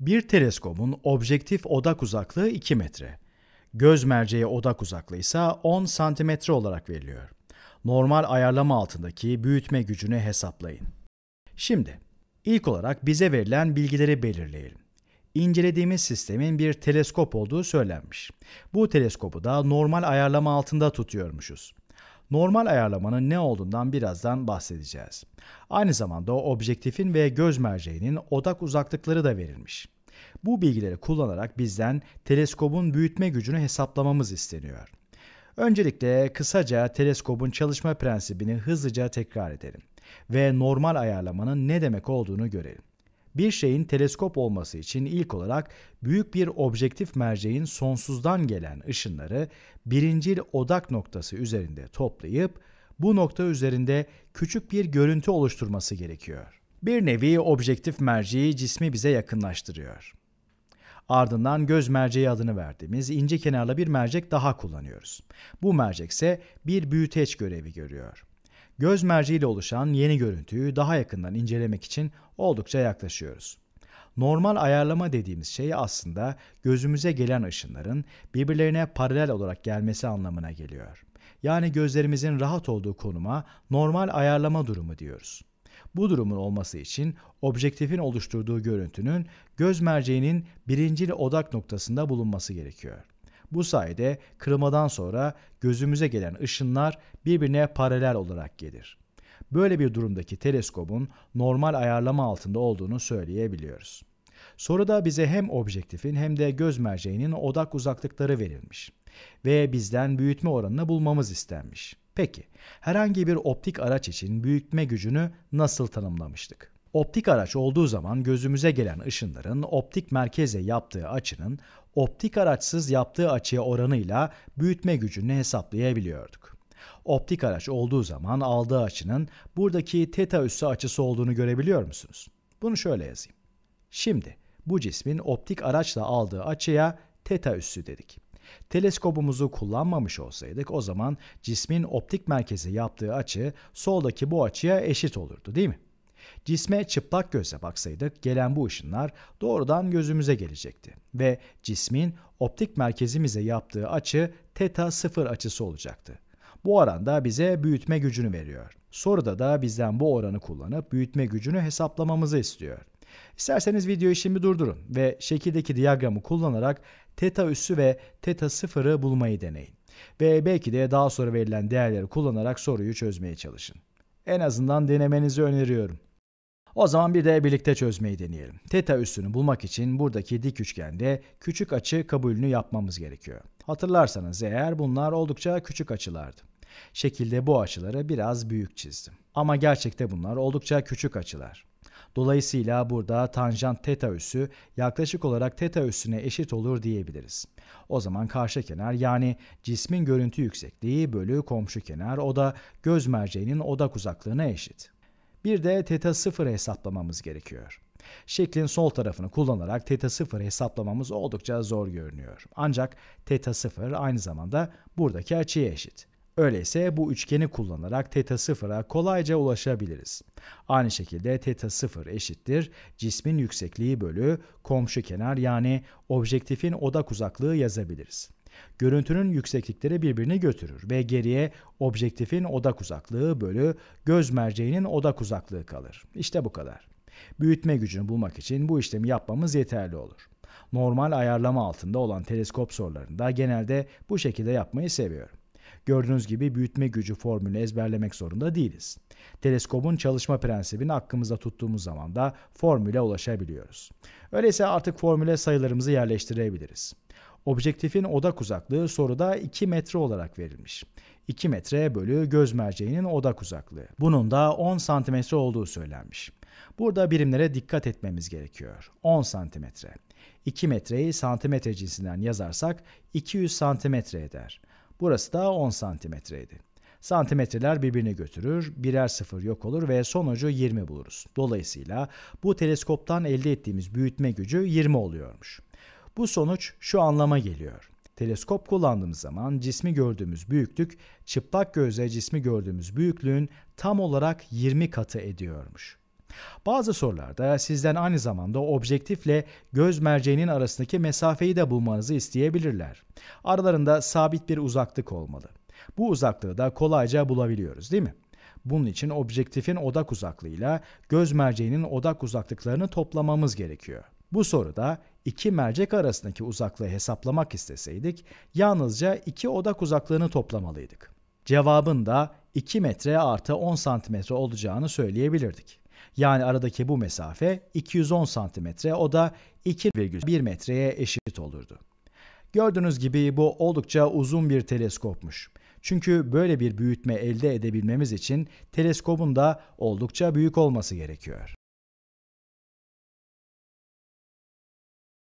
Bir teleskobun objektif odak uzaklığı 2 metre. Göz merceği odak uzaklığı ise 10 santimetre olarak veriliyor. Normal ayarlama altındaki büyütme gücünü hesaplayın. Şimdi, ilk olarak bize verilen bilgileri belirleyelim. İncelediğimiz sistemin bir teleskop olduğu söylenmiş. Bu teleskobu da normal ayarlama altında tutuyormuşuz. Normal ayarlamanın ne olduğundan birazdan bahsedeceğiz. Aynı zamanda objektifin ve göz merceğinin odak uzaklıkları da verilmiş. Bu bilgileri kullanarak bizden teleskobun büyütme gücünü hesaplamamız isteniyor. Öncelikle kısaca teleskobun çalışma prensibini hızlıca tekrar edelim ve normal ayarlamanın ne demek olduğunu görelim. Bir şeyin teleskop olması için ilk olarak büyük bir objektif merceğin sonsuzdan gelen ışınları birincil odak noktası üzerinde toplayıp bu nokta üzerinde küçük bir görüntü oluşturması gerekiyor. Bir nevi objektif merceği cismi bize yakınlaştırıyor. Ardından göz merceği adını verdiğimiz ince kenarlı bir mercek daha kullanıyoruz. Bu mercek ise bir büyüteç görevi görüyor. Göz merceğiyle oluşan yeni görüntüyü daha yakından incelemek için oldukça yaklaşıyoruz. Normal ayarlama dediğimiz şey aslında gözümüze gelen ışınların birbirlerine paralel olarak gelmesi anlamına geliyor. Yani gözlerimizin rahat olduğu konuma normal ayarlama durumu diyoruz. Bu durumun olması için objektifin oluşturduğu görüntünün göz merceğinin birincil odak noktasında bulunması gerekiyor. Bu sayede kırılmadan sonra gözümüze gelen ışınlar birbirine paralel olarak gelir. Böyle bir durumdaki teleskobun normal ayarlama altında olduğunu söyleyebiliyoruz. Soruda bize hem objektifin hem de göz merceğinin odak uzaklıkları verilmiş ve bizden büyütme oranını bulmamız istenmiş. Peki, herhangi bir optik araç için büyütme gücünü nasıl tanımlamıştık? Optik araç olduğu zaman gözümüze gelen ışınların optik merkeze yaptığı açının optik araçsız yaptığı açıya oranıyla büyütme gücünü hesaplayabiliyorduk. Optik araç olduğu zaman aldığı açının buradaki teta üssü açısı olduğunu görebiliyor musunuz? Bunu şöyle yazayım. Şimdi bu cismin optik araçla aldığı açıya teta üssü dedik. Teleskobumuzu kullanmamış olsaydık o zaman cismin optik merkezi yaptığı açı soldaki bu açıya eşit olurdu değil mi? Cisme çıplak gözle baksaydık gelen bu ışınlar doğrudan gözümüze gelecekti ve cismin optik merkezimize yaptığı açı teta sıfır açısı olacaktı. Bu oranda bize büyütme gücünü veriyor. Soruda da bizden bu oranı kullanıp büyütme gücünü hesaplamamızı istiyor. İsterseniz videoyu şimdi durdurun ve şekildeki diyagramı kullanarak teta üssü ve teta sıfırı bulmayı deneyin. Ve belki de daha sonra verilen değerleri kullanarak soruyu çözmeye çalışın. En azından denemenizi öneriyorum. O zaman bir de birlikte çözmeyi deneyelim. Teta üssünü bulmak için buradaki dik üçgende küçük açı kabulünü yapmamız gerekiyor. Hatırlarsanız eğer bunlar oldukça küçük açılardı. Şekilde bu açıları biraz büyük çizdim. Ama gerçekte bunlar oldukça küçük açılar. Dolayısıyla burada tanjant teta üssü yaklaşık olarak teta üssüne eşit olur diyebiliriz. O zaman karşı kenar yani cismin görüntü yüksekliği bölü komşu kenar o da göz merceğinin odak uzaklığına eşit. Bir de teta 0 hesaplamamız gerekiyor. Şeklin sol tarafını kullanarak teta 0 hesaplamamız oldukça zor görünüyor. Ancak teta 0 aynı zamanda buradaki açıya eşit. Öyleyse bu üçgeni kullanarak teta 0'a kolayca ulaşabiliriz. Aynı şekilde teta 0 eşittir cismin yüksekliği bölü komşu kenar yani objektifin odak uzaklığı yazabiliriz. Görüntünün yükseklikleri birbirini götürür ve geriye objektifin odak uzaklığı bölü göz merceğinin odak uzaklığı kalır. İşte bu kadar. Büyütme gücünü bulmak için bu işlemi yapmamız yeterli olur. Normal ayarlama altında olan teleskop sorularında genelde bu şekilde yapmayı seviyorum. Gördüğünüz gibi büyütme gücü formülünü ezberlemek zorunda değiliz. Teleskobun çalışma prensibini aklımızda tuttuğumuz zaman da formüle ulaşabiliyoruz. Öyleyse artık formüle sayılarımızı yerleştirebiliriz. Objektifin odak uzaklığı soruda 2 metre olarak verilmiş. 2 metre bölü göz merceğinin odak uzaklığı. Bunun da 10 santimetre olduğu söylenmiş. Burada birimlere dikkat etmemiz gerekiyor. 10 santimetre. 2 metreyi santimetre cinsinden yazarsak 200 santimetre eder. Burası da 10 santimetreydi. Santimetreler birbirini götürür, birer sıfır yok olur ve sonucu 20 buluruz. Dolayısıyla bu teleskoptan elde ettiğimiz büyütme gücü 20 oluyormuş. Bu sonuç şu anlama geliyor. Teleskop kullandığımız zaman cismi gördüğümüz büyüklük çıplak gözle cismi gördüğümüz büyüklüğün tam olarak 20 katı ediyormuş. Bazı sorularda sizden aynı zamanda objektifle göz merceğinin arasındaki mesafeyi de bulmanızı isteyebilirler. Aralarında sabit bir uzaklık olmalı. Bu uzaklığı da kolayca bulabiliyoruz değil mi? Bunun için objektifin odak uzaklığıyla göz merceğinin odak uzaklıklarını toplamamız gerekiyor. Bu soruda iki mercek arasındaki uzaklığı hesaplamak isteseydik yalnızca iki odak uzaklığını toplamalıydık. Cevabın da 2 metre artı 10 santimetre olacağını söyleyebilirdik. Yani aradaki bu mesafe 210 santimetre o da 2,1 metreye eşit olurdu. Gördüğünüz gibi bu oldukça uzun bir teleskopmuş. Çünkü böyle bir büyütme elde edebilmemiz için teleskopun da oldukça büyük olması gerekiyor.